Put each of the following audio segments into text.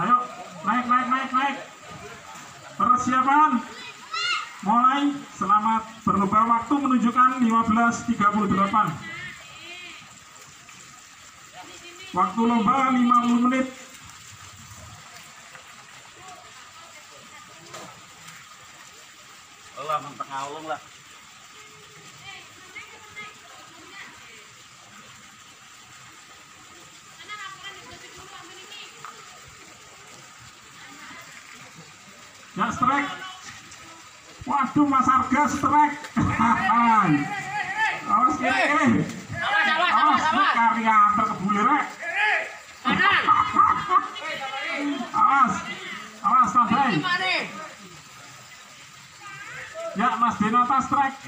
Ayo, naik, naik, naik, naik. Persiapan. Mulai. Selamat berlomba waktu menunjukkan 15.38. Waktu lomba 50 menit. Lah, menteng aulung lah. Strike. Waduh, Mas Arga strike. Awas kiri. Awas, lu karya antar kebulir. Awas. Awas, standby. Ya, Mas Denata strike.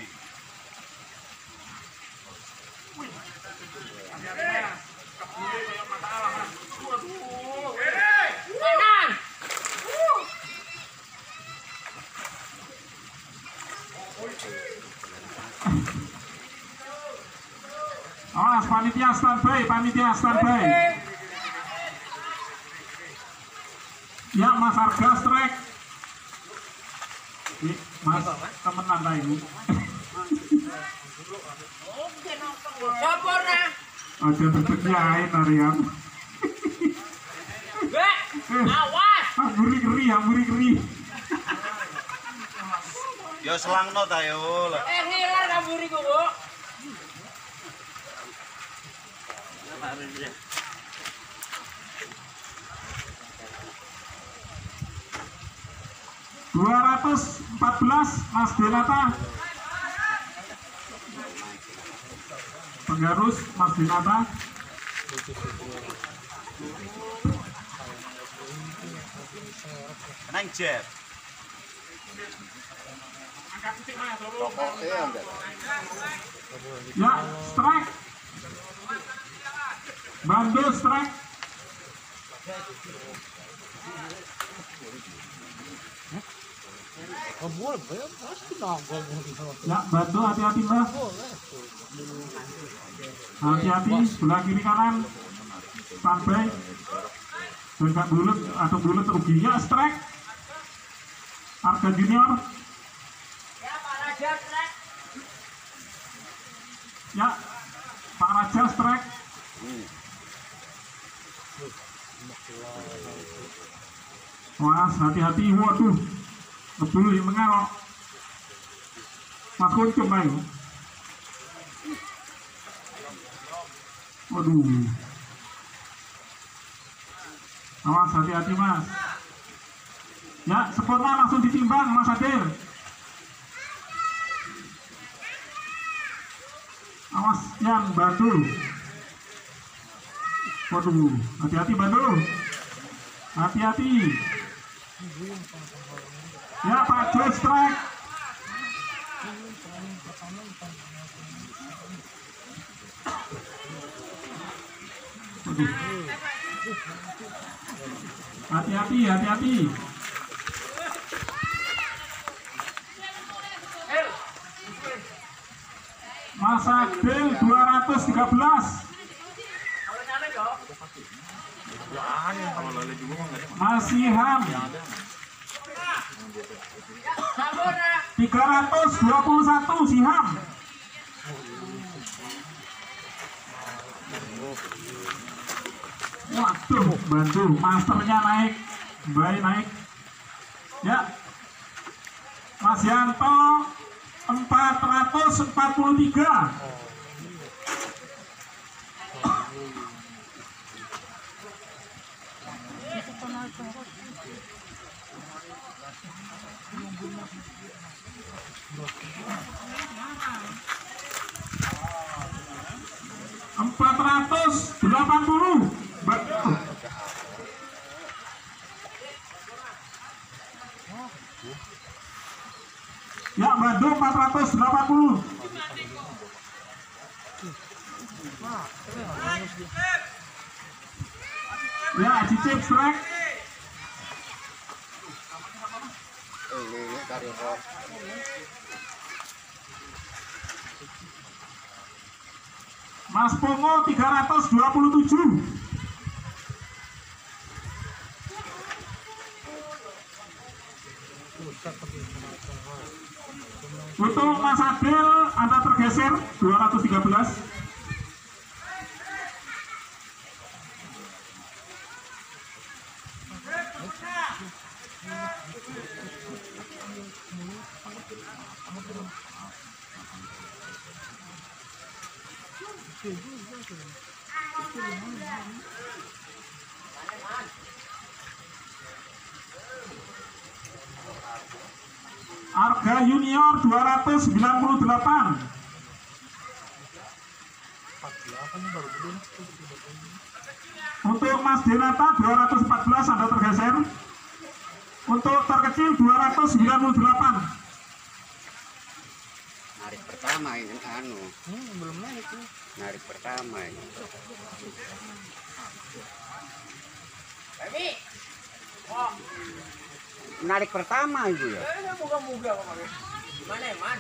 Awas, panitia standby, panitia standby. Ya, Mas Arga strike. Ih, Mas, temenan ta ibu. Aja deg-degan tarian. Awas! Ah, gurih-gurih ya, gurih-gurih. Yo selangno ta yo. Eh, ngiler kaburi ku, Bu. Dua ratus empat belas Mas Denata. Penggarus Mas Denata. Nang jet. Ya, strike. Bandu strike. Ya, bantu hati-hati mbak. Hati-hati sebelah kiri kanan. Sampai dan gak bulat atau bulat ruginya strike. Arga Junior. Ya, Pak Raja, trek. Ya, Pak Raja strike. Was, hati-hati, waduh. Betul tengah kok. Mas Kuncum ayo. Waduh. Awas, hati-hati mas. Ya, sempurna langsung ditimbang Mas Adir. Awas yang bantu. Waduh, hati-hati bantu. Hati-hati. Ya Pak Jo strike. Hati-hati, hati-hati. Mas Adil 213. Masih Ham Sampun, ya. 321 Siham. Waduh, bantu masternya naik, baik naik. Ya, Mas Yanto 443. Empat ratus delapan puluh. Ya Bandung empat ratus delapan puluh Mas Pongo 327. Untuk Mas Adil Anda tergeser 213 Harga junior 298. Untuk Mas Denata 214 Anda tergeser. Untuk terkecil 298. narik pertama ini anu belum naik narik pertama ini Baby. Oh, narik pertama itu ya ini muga-muga kemarin. Gimana ya, Man?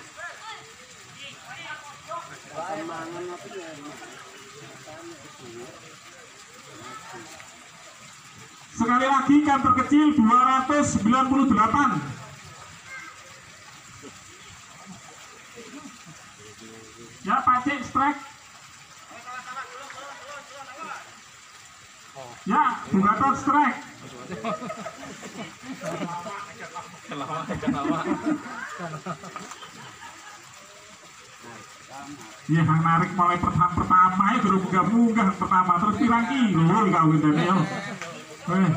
perkembangan apa ya Sekali lagi kan terkecil 298. Ya pacik strike. Ya, bukan strike. Iya, yang narik mulai pertama pertama itu baru munggah pertama terus pirang kilo kau gitu ya. Eh.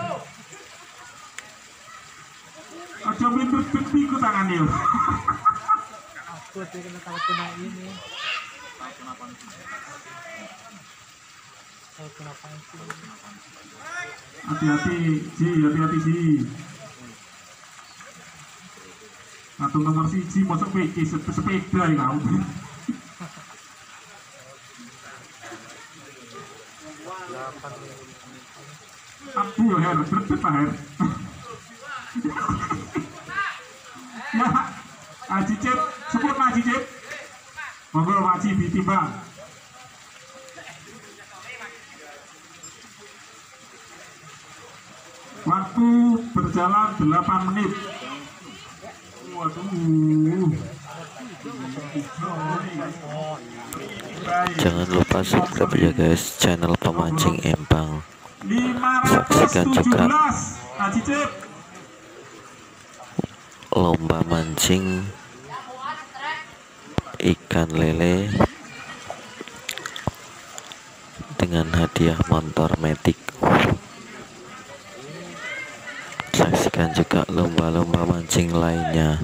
Aja minder pipi ku tangan yo. Aku tuh kena takut kena ini. Takut kena pancing. Hati-hati, Ji, hati-hati Ji. Satu nomor siji masuk PK sep- sepeda ya kau. Berbet Pak Her. ya, Haji Cip, sebut Haji Cip. Monggo Haji ditimbang. Waktu berjalan 8 menit. Waduh. Jangan lupa subscribe ya guys channel pemancing empang. Saksikan juga. 517. Haji Cip. Lomba mancing ikan lele dengan hadiah motor metik. Saksikan juga lomba-lomba mancing lainnya.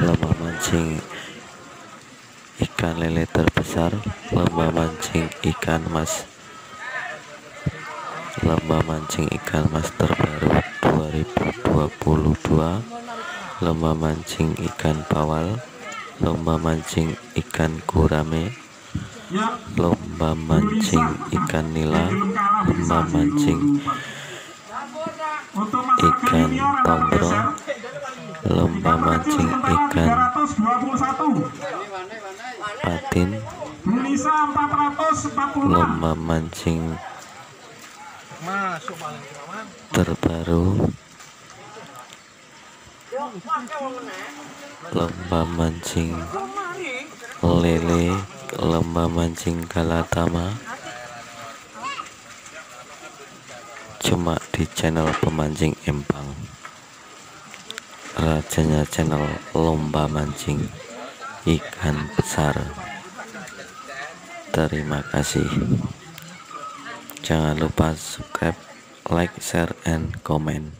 Lomba mancing ikan lele terbesar, lomba mancing ikan mas lomba mancing ikan mas terbaru 2022 lomba mancing ikan pawal lomba mancing ikan gurame lomba mancing ikan nila lomba mancing ikan tombro lomba mancing ikan 321. patin Melisa 446. lomba mancing. Terbaru. Lomba mancing lele lomba mancing galatama. Cuma di channel pemancing empang. Rajanya channel lomba mancing ikan besar. Terima kasih jangan lupa subscribe like share and comment